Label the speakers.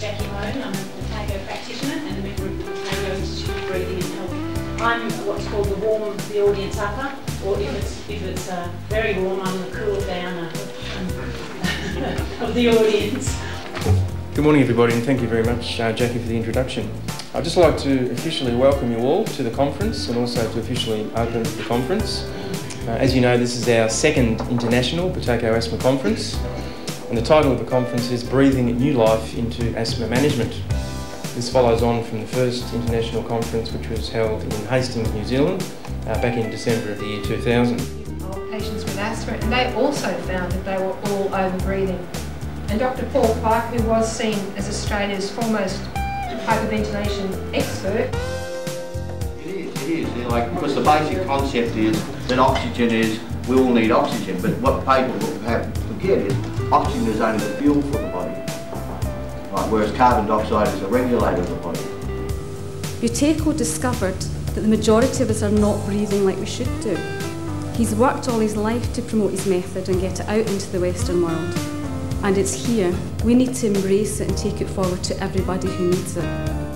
Speaker 1: Jackie Lone. I'm a Buteyko practitioner and a member of the Buteyko Institute of Breathing and Health. I'm what's called the warm the audience upper, or if it's if it's uh, very warm, I'm the cool downer of the audience.
Speaker 2: Good morning, everybody, and thank you very much, uh, Jackie, for the introduction. I'd just like to officially welcome you all to the conference and also to officially open the conference. Uh, as you know, this is our second international Buteyko Asthma Conference and the title of the conference is Breathing New Life into Asthma Management. This follows on from the first international conference, which was held in Hastings, New Zealand, uh, back in December of the year 2000.
Speaker 3: Patients with asthma, and they also found that they were all over breathing. And Dr. Paul Clark, who was seen as Australia's foremost hyperventilation expert.
Speaker 4: It is, it is. Like, because the basic concept is that oxygen is, we all need oxygen, but what people have forget is oxygen is only the fuel for the body right, whereas carbon dioxide is a regulator of the body.
Speaker 5: Buteyko discovered that the majority of us are not breathing like we should do. He's worked all his life to promote his method and get it out into the Western world. And it's here. We need to embrace it and take it forward to everybody who needs it.